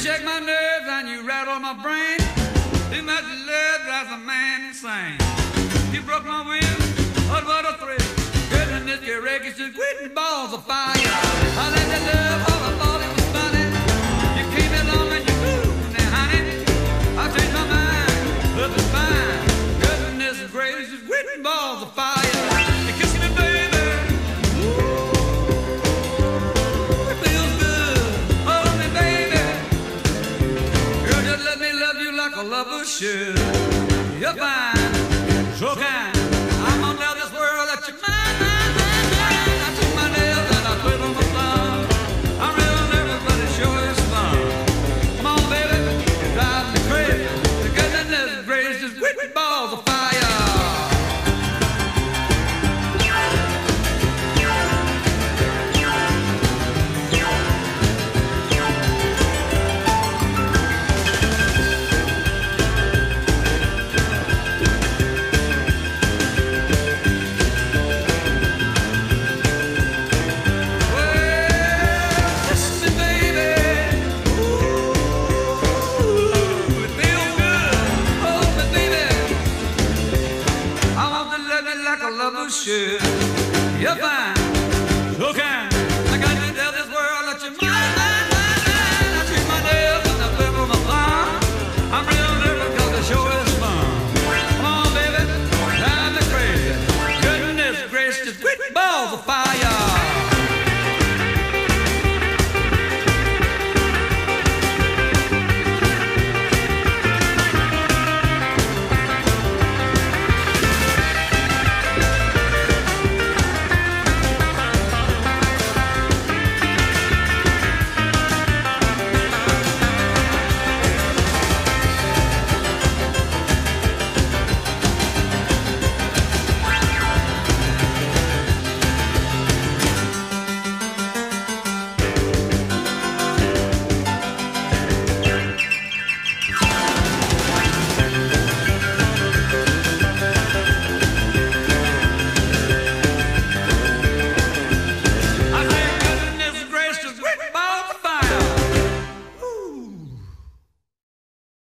shake my nerves and you rattle my brain. Too much love drives a man insane. You broke my will, but what a thrill. Goodness, your records just quitting balls of fire. a lover should. You're fine, so kind. you're fine.